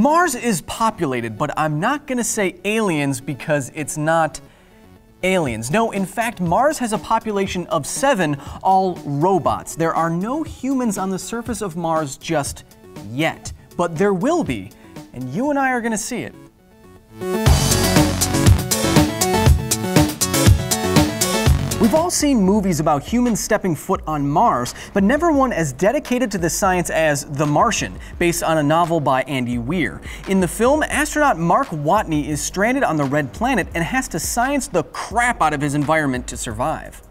Mars is populated, but I'm not gonna say aliens because it's not aliens. No, in fact, Mars has a population of seven, all robots. There are no humans on the surface of Mars just yet, but there will be, and you and I are gonna see it. We've all seen movies about humans stepping foot on Mars, but never one as dedicated to the science as The Martian, based on a novel by Andy Weir. In the film, astronaut Mark Watney is stranded on the red planet and has to science the crap out of his environment to survive.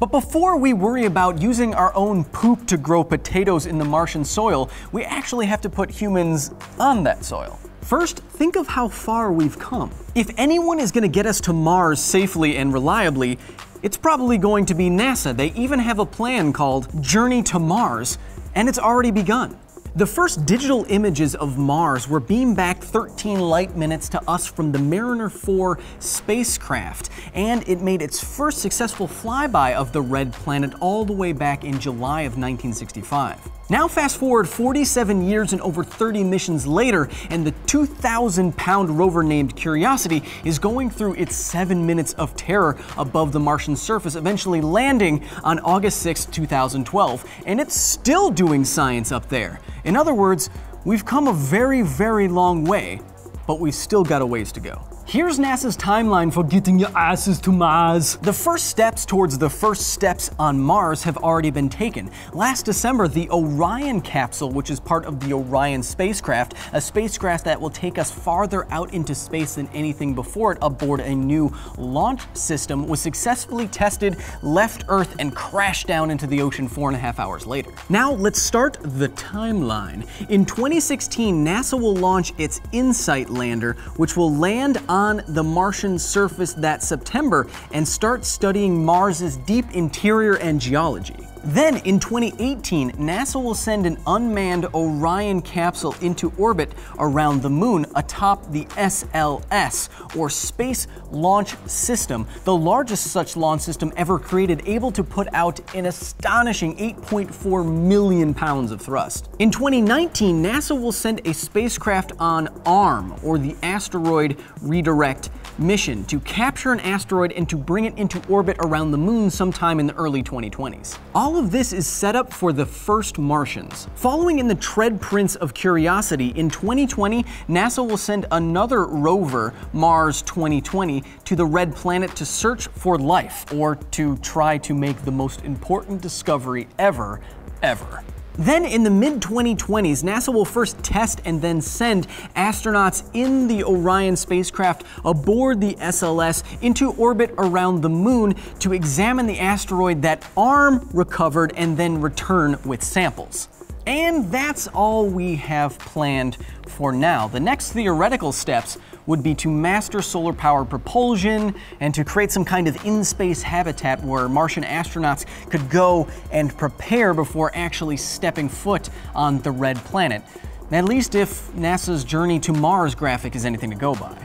But before we worry about using our own poop to grow potatoes in the Martian soil, we actually have to put humans on that soil. First, think of how far we've come. If anyone is going to get us to Mars safely and reliably, it's probably going to be NASA. They even have a plan called Journey to Mars, and it's already begun. The first digital images of Mars were beamed back 13 light minutes to us from the Mariner 4 spacecraft, and it made its first successful flyby of the red planet all the way back in July of 1965. Now, fast forward 47 years and over 30 missions later, and the 2,000 pound rover named Curiosity is going through its seven minutes of terror above the Martian surface, eventually landing on August 6, 2012. And it's still doing science up there. In other words, we've come a very, very long way, but we've still got a ways to go. Here's NASA's timeline for getting your asses to Mars. The first steps towards the first steps on Mars have already been taken. Last December, the Orion capsule, which is part of the Orion spacecraft, a spacecraft that will take us farther out into space than anything before it aboard a new launch system, was successfully tested, left Earth, and crashed down into the ocean four and a half hours later. Now, let's start the timeline. In 2016, NASA will launch its InSight lander, which will land on on the Martian surface that September and start studying Mars's deep interior and geology. Then in 2018, NASA will send an unmanned Orion capsule into orbit around the moon atop the SLS, or Space Launch System, the largest such launch system ever created, able to put out an astonishing 8.4 million pounds of thrust. In 2019, NASA will send a spacecraft on ARM, or the Asteroid Redirect mission, to capture an asteroid and to bring it into orbit around the moon sometime in the early 2020s. All of this is set up for the first Martians. Following in the tread prints of Curiosity, in 2020, NASA will send another rover, Mars 2020, to the red planet to search for life, or to try to make the most important discovery ever, ever. Then in the mid 2020s, NASA will first test and then send astronauts in the Orion spacecraft aboard the SLS into orbit around the moon to examine the asteroid that ARM recovered and then return with samples. And that's all we have planned for now. The next theoretical steps would be to master solar powered propulsion and to create some kind of in space habitat where Martian astronauts could go and prepare before actually stepping foot on the red planet. At least if NASA's Journey to Mars graphic is anything to go by.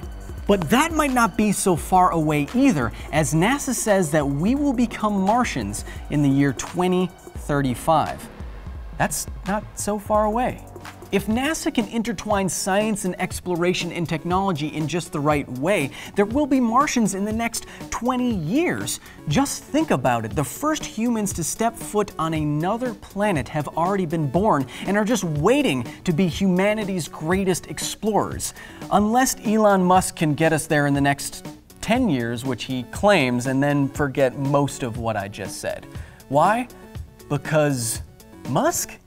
But that might not be so far away either, as NASA says that we will become Martians in the year 2035. That's not so far away. If NASA can intertwine science and exploration and technology in just the right way, there will be Martians in the next 20 years. Just think about it. The first humans to step foot on another planet have already been born and are just waiting to be humanity's greatest explorers. Unless Elon Musk can get us there in the next 10 years, which he claims, and then forget most of what I just said. Why? Because Musk?